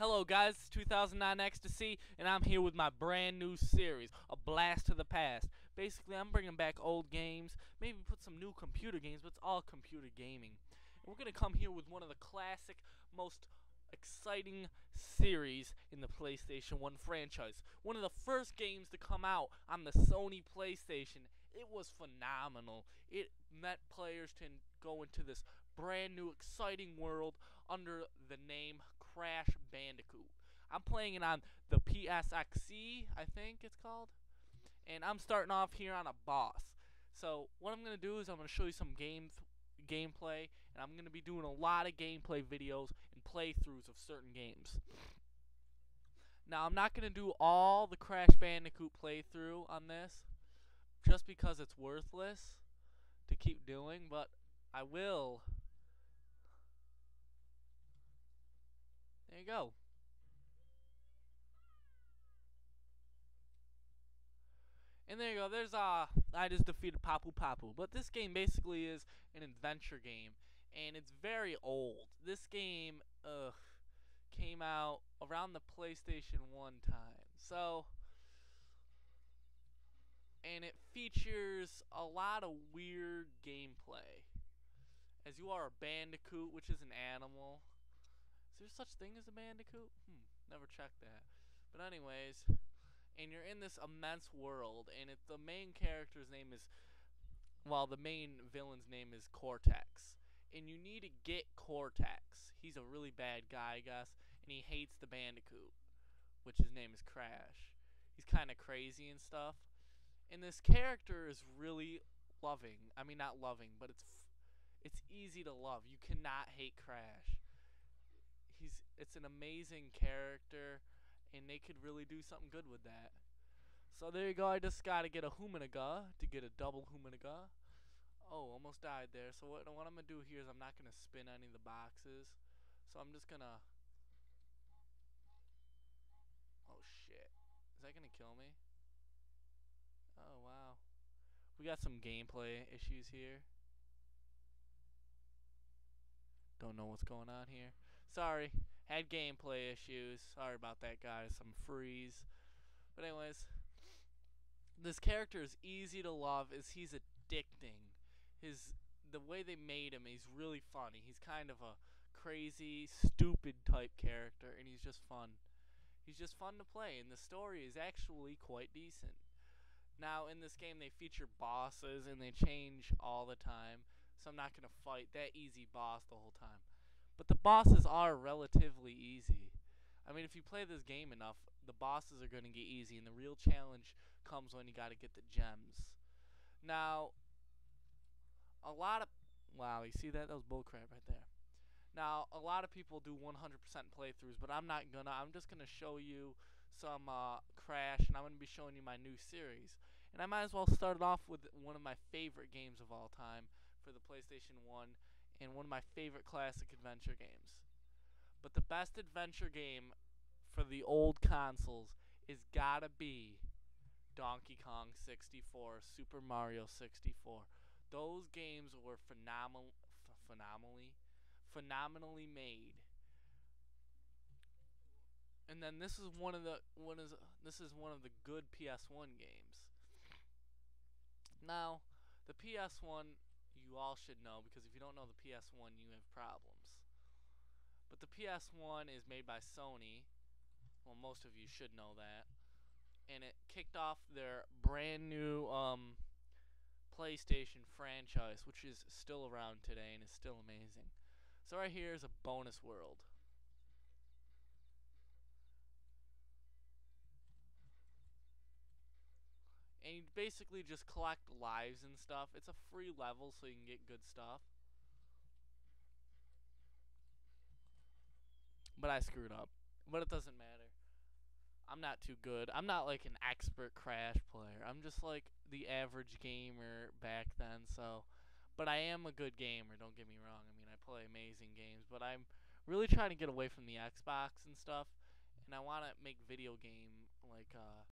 Hello guys, it's 2009 Ecstasy, and I'm here with my brand new series, A Blast to the Past. Basically, I'm bringing back old games, maybe put some new computer games, but it's all computer gaming. And we're going to come here with one of the classic, most exciting series in the PlayStation 1 franchise. One of the first games to come out on the Sony PlayStation. It was phenomenal. It met players to go into this brand new exciting world under the name Crash Bandicoot. I'm playing it on the PSXE, I think it's called. And I'm starting off here on a boss. So what I'm going to do is I'm going to show you some game gameplay. And I'm going to be doing a lot of gameplay videos and playthroughs of certain games. Now I'm not going to do all the Crash Bandicoot playthrough on this. Just because it's worthless to keep doing. But I will There you go. And there you go. There's uh I just defeated Papu Papu. But this game basically is an adventure game and it's very old. This game ugh came out around the PlayStation 1 time. So and it features a lot of weird gameplay. As you are a bandicoot, which is an animal. Is there such thing as a bandicoot? Hmm, never checked that. But anyways, and you're in this immense world, and it, the main character's name is, well, the main villain's name is Cortex. And you need to get Cortex. He's a really bad guy, I guess, and he hates the bandicoot, which his name is Crash. He's kind of crazy and stuff. And this character is really loving. I mean, not loving, but it's it's easy to love. You cannot hate Crash he's it's an amazing character, and they could really do something good with that. So there you go. I just got to get a Huminaga to get a double Huminaga. Oh, almost died there. So what, what I'm to do here is I'm not to spin any of the boxes. So I'm just to... Oh, shit. Is that to kill me? Oh, wow. We got some gameplay issues here. Don't know what's going on here. Sorry, had gameplay issues. Sorry about that, guys. Some freeze. But anyways, this character is easy to love. Is he's addicting. His the way they made him, he's really funny. He's kind of a crazy, stupid type character, and he's just fun. He's just fun to play, and the story is actually quite decent. Now, in this game, they feature bosses, and they change all the time, so I'm not going to fight that easy boss the whole time. But the bosses are relatively easy. I mean, if you play this game enough, the bosses are going to get easy, and the real challenge comes when you got to get the gems. Now, a lot of wow, you see that? That was bullcrap right there. Now, a lot of people do 100% playthroughs, but I'm not gonna. I'm just gonna show you some uh, Crash, and I'm gonna be showing you my new series. And I might as well start it off with one of my favorite games of all time for the PlayStation 1, and one of my favorite classic adventure games. But the best adventure game for the old consoles is gotta be Donkey Kong 64, Super Mario 64. Those games were phenomenal, phenomenally, phenomenally made. And then this is one of the one is this is one of the good PS1 games. Now, the PS1 you all should know because if you don't know the PS1, you have problems. But the PS1 is made by Sony. Well, most of you should know that. And it kicked off their brand new um, PlayStation franchise, which is still around today and is still amazing. So right here is a bonus world. Basically just collect lives and stuff. It's a free level so you can get good stuff. But I screwed up. But it doesn't matter. I'm not too good. I'm not like an expert Crash player. I'm just like the average gamer back then, so but I am a good gamer, don't get me wrong. I mean, I play amazing games, but I'm really trying to get away from the Xbox and stuff, and I want to make video game like uh